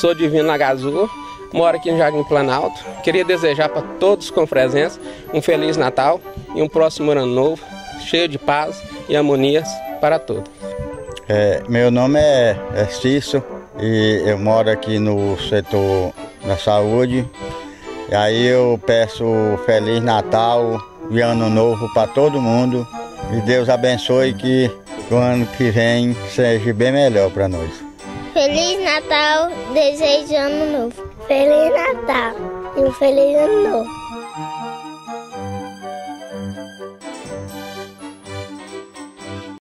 sou Divino Nagazul, moro aqui no Jardim Planalto. Queria desejar para todos com presença um Feliz Natal e um próximo ano novo, cheio de paz e harmonias para todos. É, meu nome é, é Cício e eu moro aqui no setor da saúde. E aí eu peço Feliz Natal e Ano Novo para todo mundo. E Deus abençoe que o ano que vem seja bem melhor para nós. Feliz Natal, desejo ano novo. Feliz Natal e um feliz ano novo.